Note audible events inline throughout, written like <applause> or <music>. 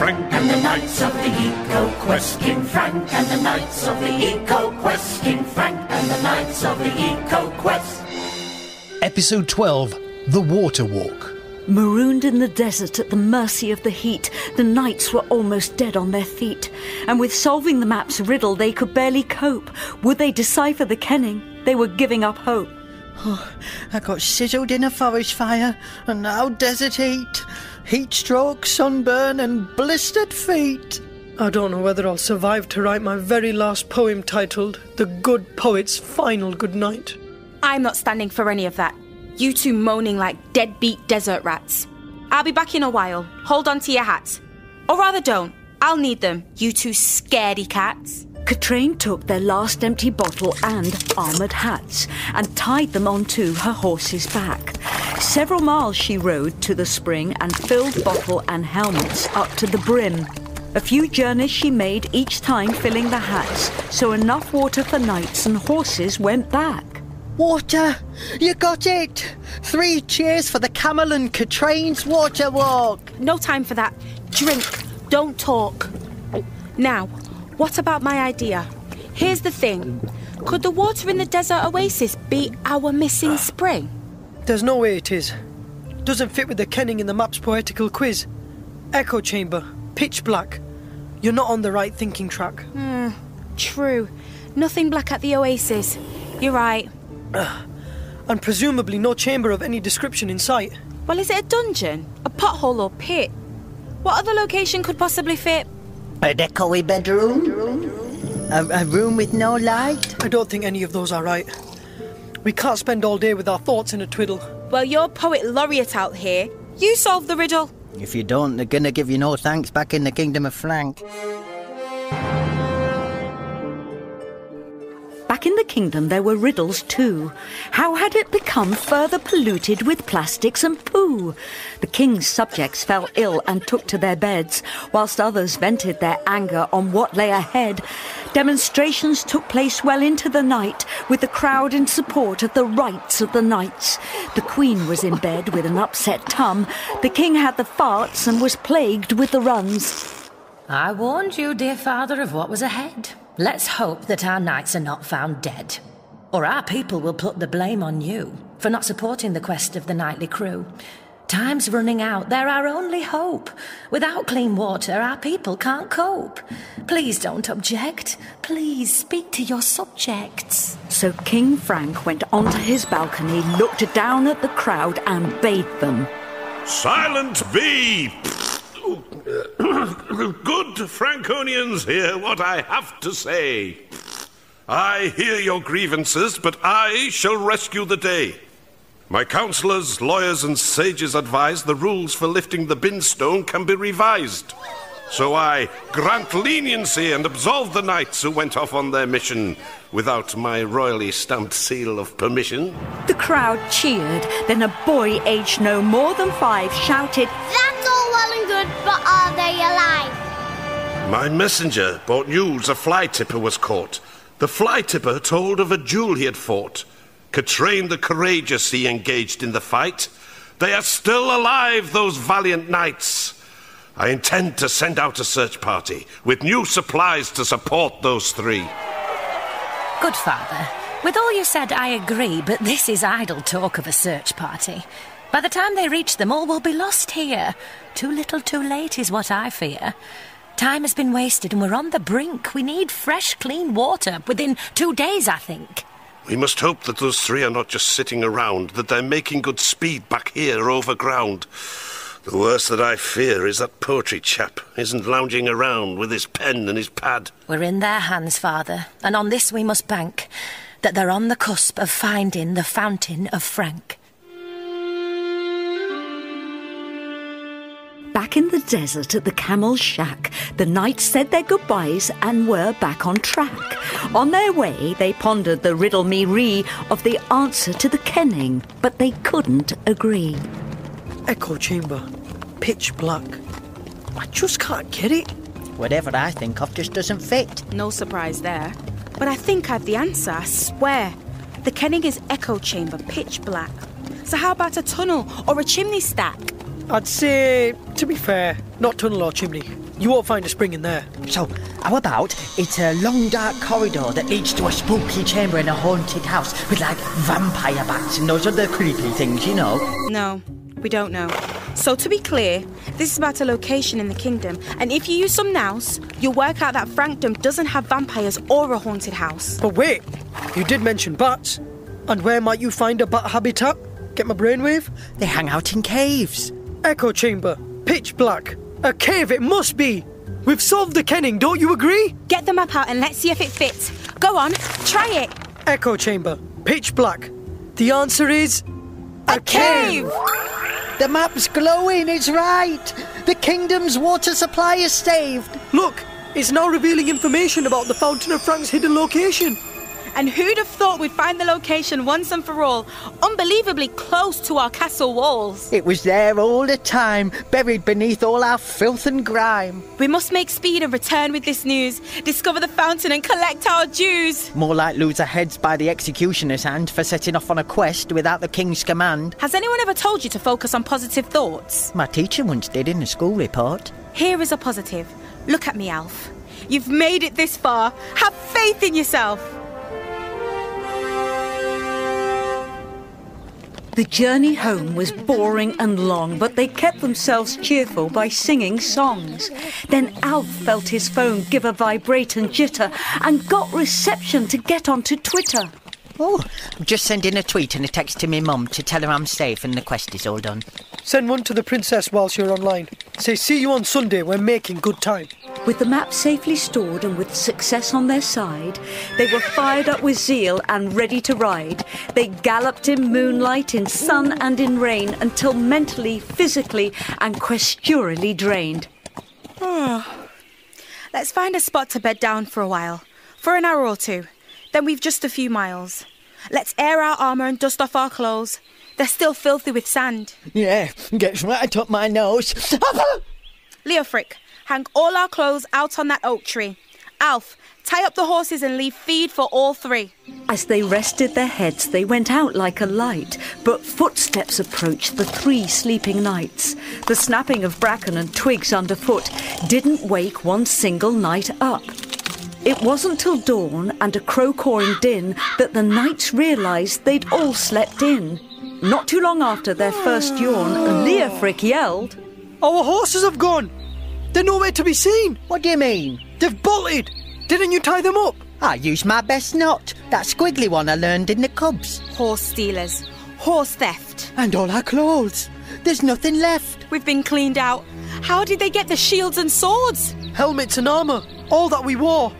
Frank and the Knights of the Eco Quest. King Frank and the Knights of the Eco Quest. King Frank and the Knights of the Eco Quest. Episode 12 The Water Walk. Marooned in the desert at the mercy of the heat, the knights were almost dead on their feet. And with solving the map's riddle, they could barely cope. Would they decipher the kenning? They were giving up hope. Oh, <sighs> I got sizzled in a forest fire, and now desert heat. Heat stroke, sunburn, and blistered feet. I don't know whether I'll survive to write my very last poem titled The Good Poet's Final Good Night. I'm not standing for any of that. You two moaning like deadbeat desert rats. I'll be back in a while. Hold on to your hats. Or rather, don't. I'll need them, you two scaredy cats. Catrain took their last empty bottle and armoured hats and tied them onto her horse's back. Several miles she rode to the spring and filled bottle and helmets up to the brim. A few journeys she made each time filling the hats, so enough water for knights and horses went back. Water! You got it! Three cheers for the Camel and Catrain's water walk! No time for that. Drink, don't talk. Now, what about my idea? Here's the thing could the water in the desert oasis be our missing spring? There's no way it is. Doesn't fit with the kenning in the map's poetical quiz. Echo chamber, pitch black. You're not on the right thinking track. Hmm, true. Nothing black at the oasis. You're right. <sighs> And presumably no chamber of any description in sight. Well, is it a dungeon? A pothole or pit? What other location could possibly fit? An echoey bedroom? A, a room with no light? I don't think any of those are right. We can't spend all day with our thoughts in a twiddle. Well, you're poet laureate out here. You solve the riddle. If you don't, they're gonna give you no thanks back in the kingdom of Frank. Back in the kingdom, there were riddles too. How had it become further polluted with plastics and poo? The king's subjects fell ill and took to their beds, whilst others vented their anger on what lay ahead. Demonstrations took place well into the night, with the crowd in support of the rights of the knights. The queen was in bed with an upset tum. The king had the farts and was plagued with the runs. I warned you, dear father, of what was ahead. Let's hope that our knights are not found dead. Or our people will put the blame on you for not supporting the quest of the knightly crew. Time's running out. They're our only hope. Without clean water, our people can't cope. Please don't object. Please speak to your subjects. So King Frank went onto his balcony, looked down at the crowd, and bade them. Silent be! <coughs> Good Franconians, hear what I have to say. I hear your grievances, but I shall rescue the day. My counselors, lawyers, and sages advise the rules for lifting the binstone can be revised. So I grant leniency and absolve the knights who went off on their mission without my royally stamped seal of permission. The crowd cheered. Then a boy aged no more than five shouted, That's but are they alive? My messenger brought news a fly tipper was caught. The fly tipper told of a duel he had fought. Catrain the Courageous he engaged in the fight. They are still alive, those valiant knights. I intend to send out a search party with new supplies to support those three. Good father. With all you said, I agree, but this is idle talk of a search party. By the time they reach them, all will be lost here. Too little, too late is what I fear. Time has been wasted and we're on the brink. We need fresh, clean water within two days, I think. We must hope that those three are not just sitting around, that they're making good speed back here over ground. The worst that I fear is that poetry chap isn't lounging around with his pen and his pad. We're in their hands, father, and on this we must bank that they're on the cusp of finding the fountain of Frank. Back in the desert at the Camel Shack, the knights said their goodbyes and were back on track. On their way, they pondered the riddle me ree of the answer to the kenning, but they couldn't agree. Echo chamber, pitch black. I just can't get it. Whatever I think of just doesn't fit. No surprise there. But I think I've the answer, I swear. The kenning is echo chamber, pitch black. So how about a tunnel or a chimney stack? I'd say, to be fair, not tunnel or chimney. You won't find a spring in there. So, how about it's a long dark corridor that leads to a spooky chamber in a haunted house with like vampire bats and those other creepy things, you know? No, we don't know. So to be clear, this is about a location in the kingdom, and if you use some nous, you'll work out that Frankdom doesn't have vampires or a haunted house. But wait, you did mention bats. And where might you find a bat habitat? Get my brainwave? They hang out in caves. Echo chamber, pitch black. A cave it must be! We've solved the kenning, don't you agree? Get the map out and let's see if it fits. Go on, try it. Echo chamber, pitch black. The answer is. A cave! The map's glowing, it's right! The kingdom's water supply is saved! Look, it's now revealing information about the Fountain of Frank's hidden location. And who'd have thought we'd find the location once and for all, unbelievably close to our castle walls? It was there all the time, buried beneath all our filth and grime. We must make speed and return with this news, discover the fountain and collect our dues. More like lose our heads by the executioner's hand for setting off on a quest without the king's command. Has anyone ever told you to focus on positive thoughts? My teacher once did in a school report. Here is a positive. Look at me, Alf. You've made it this far. Have faith in yourself. The journey home was boring and long, but they kept themselves cheerful by singing songs. Then Alf felt his phone give a vibrate and jitter and got reception to get onto Twitter. Oh, I'm just sending a tweet and a text to my mum to tell her I'm safe and the quest is all done. Send one to the princess whilst you're online. Say, see you on Sunday, we're making good time. With the map safely stored and with success on their side, they were fired up with zeal and ready to ride. They galloped in moonlight, in sun and in rain until mentally, physically, and questurally drained. Hmm. Let's find a spot to bed down for a while, for an hour or two. Then we've just a few miles. Let's air our armour and dust off our clothes. They're still filthy with sand. Yeah, gets right up my nose. <laughs> Leofrick, hang all our clothes out on that oak tree. Alf, tie up the horses and leave feed for all three. As they rested their heads, they went out like a light, but footsteps approached the three sleeping knights. The snapping of bracken and twigs underfoot didn't wake one single knight up. It wasn't till dawn and a crow cawing din that the knights realised they'd all slept in. Not too long after their first yawn, Leofrick yelled, Our horses have gone! They're nowhere to be seen! What do you mean? They've bolted! Didn't you tie them up? I used my best knot, that squiggly one I learned in the cubs. Horse stealers, horse theft. And all our clothes. There's nothing left. We've been cleaned out. How did they get the shields and swords? Helmets and armour, all that we wore.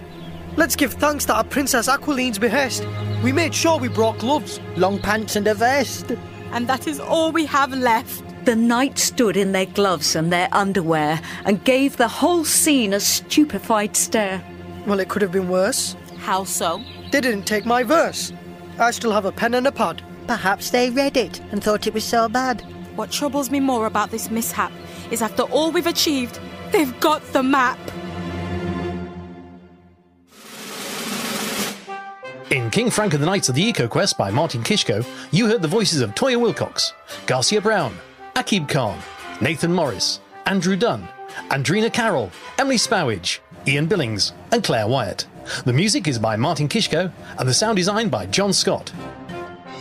Let's give thanks that at Princess Aqualine's behest, we made sure we brought gloves. Long pants and a vest. And that is all we have left. The knights stood in their gloves and their underwear and gave the whole scene a stupefied stare. Well, it could have been worse. How so? They didn't take my verse. I still have a pen and a pad. Perhaps they read it and thought it was so bad. What troubles me more about this mishap is after all we've achieved, they've got the map. In King Frank and the Knights of the Eco Quest by Martin Kiszko, you heard the voices of Toyah Willcox, Garcia Brown, Aqib Khan, Nathan Morris, Andrew Dunn, Andrina Carroll, Emily Spowage, Ian Billings, and Claire Wyatt. The music is by Martin Kiszko, and the sound design by John Scott.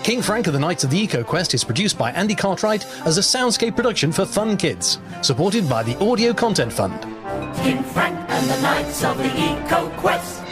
King Frank and the Knights of the Eco Quest is produced by Andy Cartwright as a soundscape production for fun kids, supported by the Audio Content Fund. King Frank and the Knights of the Eco Quest.